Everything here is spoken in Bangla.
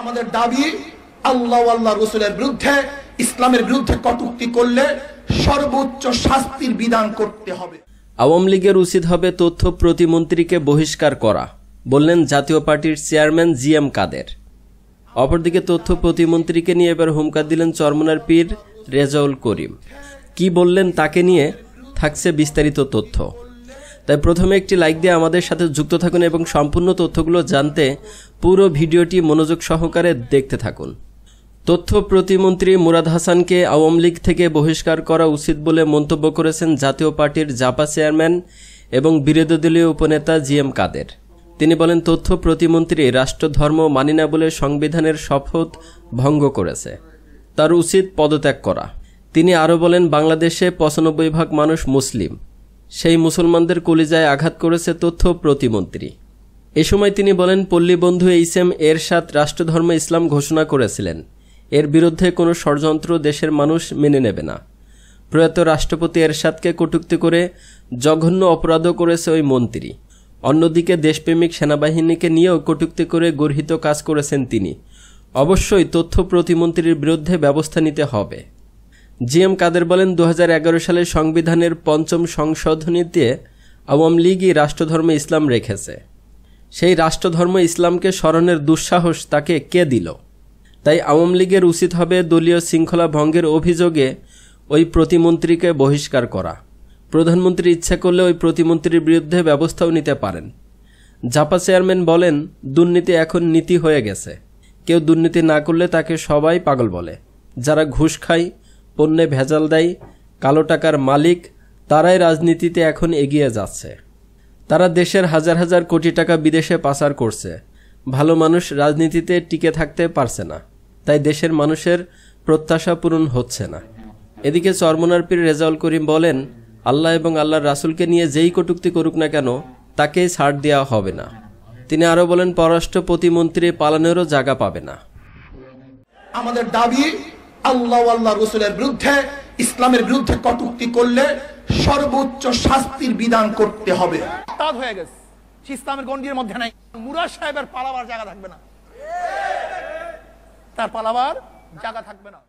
আমাদের দাবি, আল্লাহ আল্লাহ রসুলের বিরুদ্ধে, ইসলামের বিরুদ্ধে কটুক্তি করলে সর্বোচ্চ শাস্তির বিধান করতে হবে। আওয়ামী লীগের উচিত হবে তথ্য প্রতিমন্ত্রীকে বহিষ্কার করা, বললেন জাতীয় পার্টির চেয়ারম্যান জি এম কাদের। অপরদিকে তথ্য প্রতিমন্ত্রীকে নিয়ে এবার হুমকা দিলেন চরমনার পীর রেজাউল করিম। কি বললেন তাকে নিয়ে থাকছে বিস্তারিত তথ্য। তাই প্রথমে একটি লাইক দিয়ে আমাদের সাথে যুক্ত থাকুন এবং সম্পূর্ণ তথ্যগুলো জানতে পুরো ভিডিওটি মনোযোগ সহকারে দেখতে থাকুন। তথ্য প্রতিমন্ত্রী মুরাদ হাসানকে আওয়ামী লীগ থেকে বহিষ্কার করা উচিত বলে মন্তব্য করেছেন জাতীয় পার্টির জাপা চেয়ারম্যান এবং বিরোধী দলীয় উপনেতা জি এম কাদের। তিনি বলেন, তথ্য প্রতিমন্ত্রী রাষ্ট্রধর্ম মানি না বলে সংবিধানের শপথ ভঙ্গ করেছে। তার উচিত পদত্যাগ করা। তিনি আরও বলেন, বাংলাদেশে পঁচানব্বই ভাগ মানুষ মুসলিম। সেই মুসলমানদের কলিজায় আঘাত করেছে তথ্য প্রতিমন্ত্রী। এ সময় তিনি বলেন পল্লীবন্ধু এইসএম এরশাদ রাষ্ট্রধর্ম ইসলাম ঘোষণা করেছিলেন। এর বিরুদ্ধে কোনো ষড়যন্ত্র দেশের মানুষ মেনে নেবে না। প্রয়াত রাষ্ট্রপতি এরশাদকে কটূক্তি করে জঘন্য অপরাধও করেছে ওই মন্ত্রী। অন্যদিকে দেশপ্রেমিক সেনাবাহিনীকে নিয়েও কটূক্তি করে গর্হিত কাজ করেছেন তিনি। অবশ্যই তথ্য প্রতিমন্ত্রীর বিরুদ্ধে ব্যবস্থা নিতে হবে। জি এম কাদের বলেন দু সালের সংবিধানের পঞ্চম সংশোধনীতে আওয়ামী লীগই রাষ্ট্রধর্মে ইসলাম রেখেছে। সেই রাষ্ট্রধর্ম ইসলামকে স্মরণের দুঃসাহস তাকে কে দিল? তাই আওয়ামী লীগের উচিত হবে দলীয় শৃঙ্খলা ভঙ্গের অভিযোগে ওই প্রতিমন্ত্রীকে বহিষ্কার করা। প্রধানমন্ত্রী ইচ্ছা করলে ওই প্রতিমন্ত্রীর বিরুদ্ধে ব্যবস্থাও নিতে পারেন। জাপা চেয়ারম্যান বলেন, দুর্নীতি এখন নীতি হয়ে গেছে। কেউ দুর্নীতি না করলে তাকে সবাই পাগল বলে। যারা ঘুষ খায় পণ্যে ভেজাল দেয়, কালো টাকার মালিক, তারাই রাজনীতিতে এখন এগিয়ে যাচ্ছে। তারা দেশের হাজার হাজার কোটি টাকা বিদেশে পাচার করছে। ভালো মানুষ রাজনীতিতে টিকে থাকতে পারছে না। তাই দেশের মানুষের প্রত্যাশা পূরণ হচ্ছে না। এদিকে চরমনার পীর রেজাউল করিম বলেন, আল্লাহ এবং আল্লাহর রাসূলকে নিয়ে যেই কটূক্তি করুক না কেন, তাকেই ছাড় দেওয়া হবে না। তিনি আরও বলেন, পররাষ্ট্র প্রতিমন্ত্রী পালানোরও জায়গা পাবে না। আমাদের দাবি আল্লাহ আল্লাহ রসুলের বিরুদ্ধে, ইসলামের বিরুদ্ধে কটুক্তি করলে সর্বোচ্চ শাস্তির বিধান করতে হবে। হয়ে গেছে। ইসলামের গণ্ডির মধ্যে নাই। মুরাদ সাহেবের পালাবার জায়গা থাকবে না। তার পালাবার জায়গা থাকবে না।